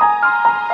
Música